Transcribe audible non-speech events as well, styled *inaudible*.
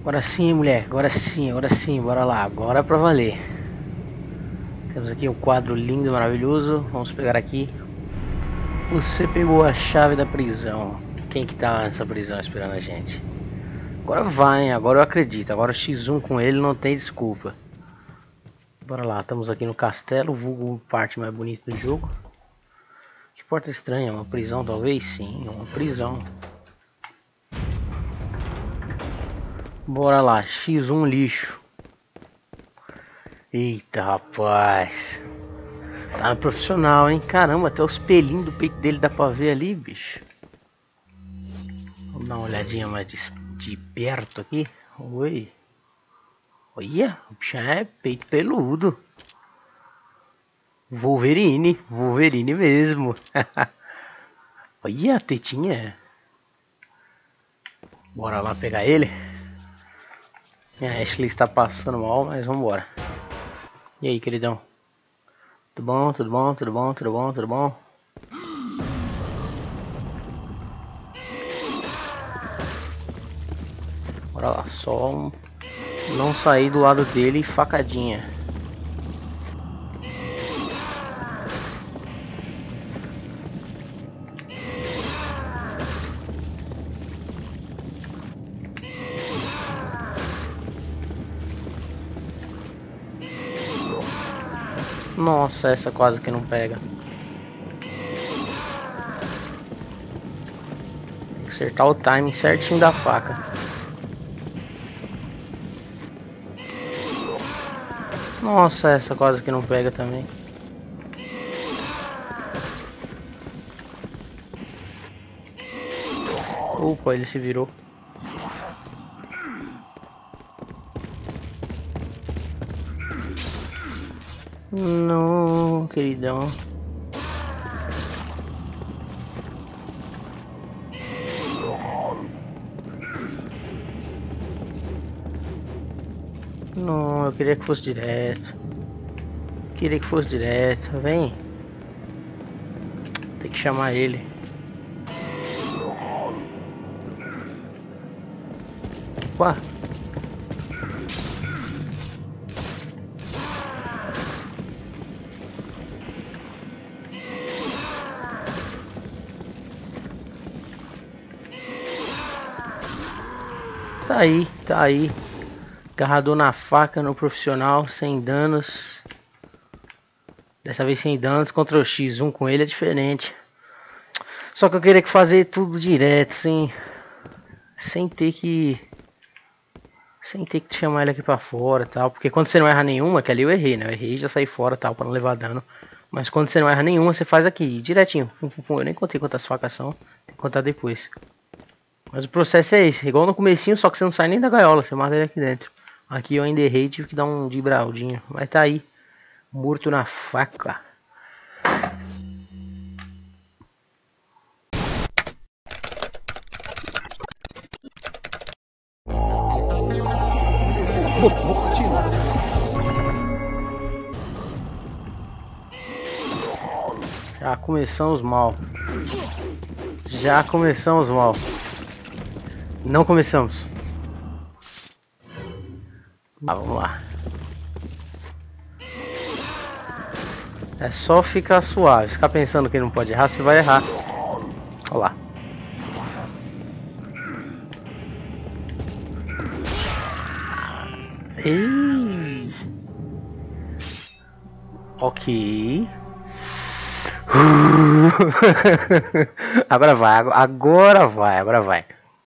Agora sim, mulher. Agora sim, agora sim. Bora lá. Agora é pra valer. Temos aqui um quadro lindo, maravilhoso. Vamos pegar aqui. Você pegou a chave da prisão. Quem que tá nessa prisão esperando a gente? Agora vai, hein? Agora eu acredito. Agora X1 com ele não tem desculpa. Bora lá. Estamos aqui no castelo. Vulgo parte mais bonita do jogo. Que porta estranha. Uma prisão talvez? Sim, uma prisão. Bora lá. X1 lixo. Eita, rapaz. Tá profissional, hein? Caramba, até os pelinhos do peito dele dá pra ver ali, bicho. Vamos dar uma olhadinha mais de, de perto aqui. Oi. Olha, o bicho é peito peludo. Wolverine, Wolverine mesmo. *laughs* Olha a tetinha. Bora lá pegar ele. Minha Ashley está passando mal, mas vamos embora. E aí, queridão? Tudo bom, tudo bom, tudo bom, tudo bom, tudo bom? Bora lá, só não sair do lado dele facadinha. Nossa, essa quase que não pega. Acertar o timing certinho da faca. Nossa, essa quase que não pega também. Opa, ele se virou. Não, queridão. Não, eu queria que fosse direto. Queria que fosse direto. Vem. Tem que chamar ele. Opa. Tá aí, tá aí. Agarrador na faca no profissional, sem danos. Dessa vez sem danos, contra o X1 com ele é diferente. Só que eu queria que fazer tudo direto, sem, sem ter que... Sem ter que chamar ele aqui pra fora tal. Porque quando você não erra nenhuma, que ali eu errei, né? Eu errei e já saí fora tal, pra não levar dano. Mas quando você não erra nenhuma, você faz aqui, direitinho. Eu nem contei quantas facas são, tem que contar depois. Mas o processo é esse, igual no comecinho, só que você não sai nem da gaiola, você mata ele aqui dentro. Aqui eu ainda errei, tive que dar um de braldinho. Mas tá aí, morto na faca. Já começamos mal. Já começamos mal. Não começamos. Ah, vamos lá. É só ficar suave. Ficar pensando que não pode errar, você vai errar. Olha lá. Ei. Ok. *laughs* agora vai, agora vai, agora vai.